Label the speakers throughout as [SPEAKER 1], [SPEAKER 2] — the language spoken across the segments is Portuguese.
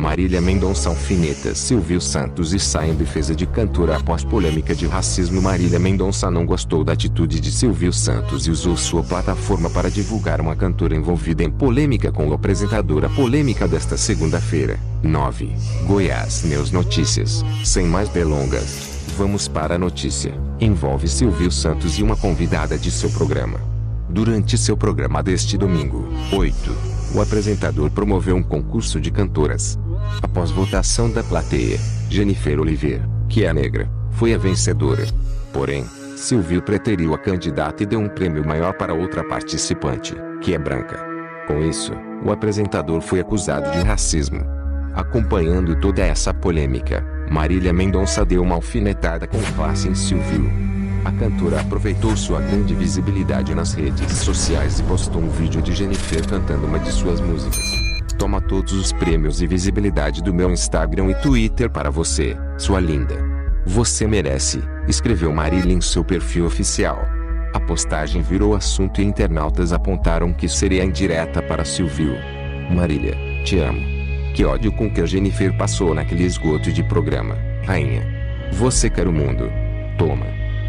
[SPEAKER 1] Marília Mendonça alfineta Silvio Santos e sai em defesa de cantora após polêmica de racismo. Marília Mendonça não gostou da atitude de Silvio Santos e usou sua plataforma para divulgar uma cantora envolvida em polêmica com o apresentador. A polêmica desta segunda-feira, 9. Goiás News Notícias. Sem mais delongas, vamos para a notícia. Envolve Silvio Santos e uma convidada de seu programa. Durante seu programa deste domingo, 8, o apresentador promoveu um concurso de cantoras. Após votação da plateia, Jennifer Oliveira, que é negra, foi a vencedora. Porém, Silvio preteriu a candidata e deu um prêmio maior para outra participante, que é branca. Com isso, o apresentador foi acusado de racismo. Acompanhando toda essa polêmica, Marília Mendonça deu uma alfinetada com classe em Silvio. A cantora aproveitou sua grande visibilidade nas redes sociais e postou um vídeo de Jennifer cantando uma de suas músicas. Toma todos os prêmios e visibilidade do meu Instagram e Twitter para você, sua linda. Você merece, escreveu Marília em seu perfil oficial. A postagem virou assunto e internautas apontaram que seria indireta para Silvio. Marília, te amo. Que ódio com que a Jennifer passou naquele esgoto de programa, rainha. Você quer o mundo. Toma.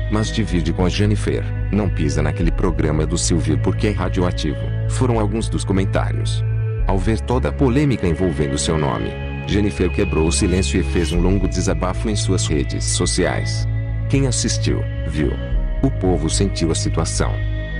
[SPEAKER 1] Mas divide com a Jennifer, não pisa naquele programa do Silvio porque é radioativo, foram alguns dos comentários. Ao ver toda a polêmica envolvendo seu nome, Jennifer quebrou o silêncio e fez um longo desabafo em suas redes sociais. Quem assistiu, viu. O povo sentiu a situação.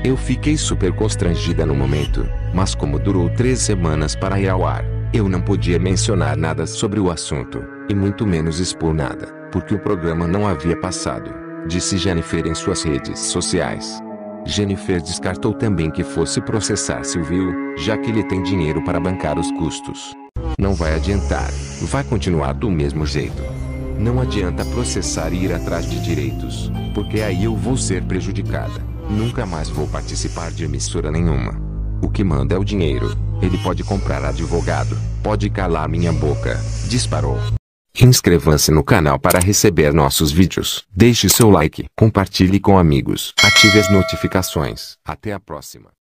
[SPEAKER 1] Eu fiquei super constrangida no momento, mas como durou três semanas para ir ao ar, eu não podia mencionar nada sobre o assunto, e muito menos expor nada, porque o programa não havia passado, disse Jennifer em suas redes sociais. Jennifer descartou também que fosse processar Silvio, já que ele tem dinheiro para bancar os custos. Não vai adiantar, vai continuar do mesmo jeito. Não adianta processar e ir atrás de direitos, porque aí eu vou ser prejudicada. Nunca mais vou participar de emissora nenhuma. O que manda é o dinheiro. Ele pode comprar advogado, pode calar minha boca. Disparou. Inscreva-se no canal para receber nossos vídeos. Deixe seu like, compartilhe com amigos, ative as notificações. Até a próxima.